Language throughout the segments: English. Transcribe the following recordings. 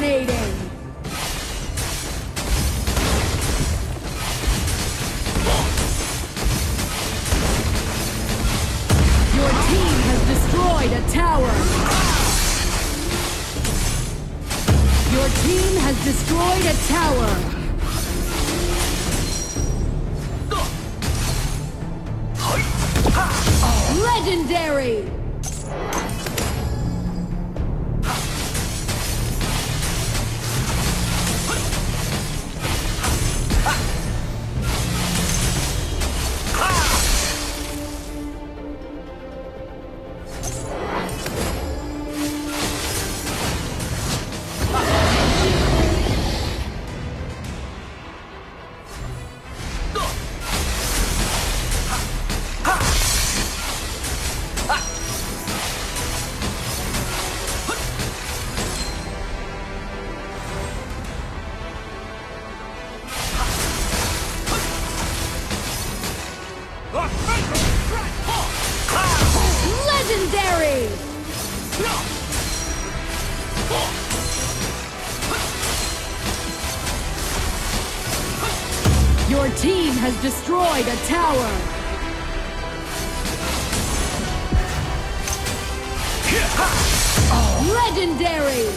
Dominating! Your team has destroyed a tower! Your team has destroyed a tower! Legendary! Your team has destroyed a tower. Legendary!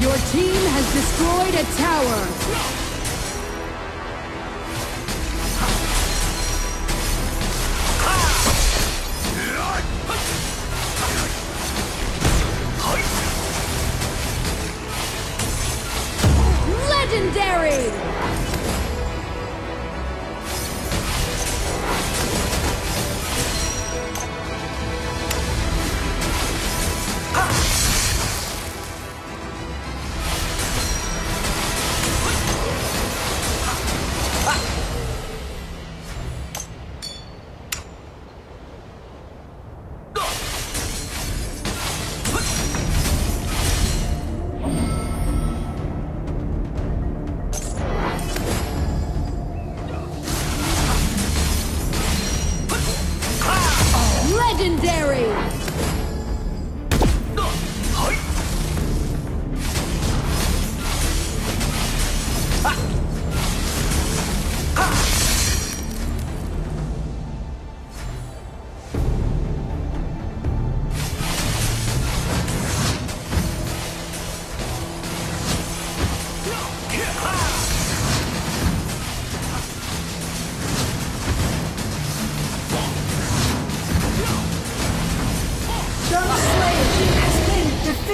Your team has destroyed a tower. Legendary! Legendary!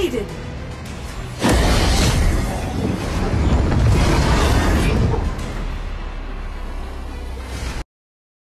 Dark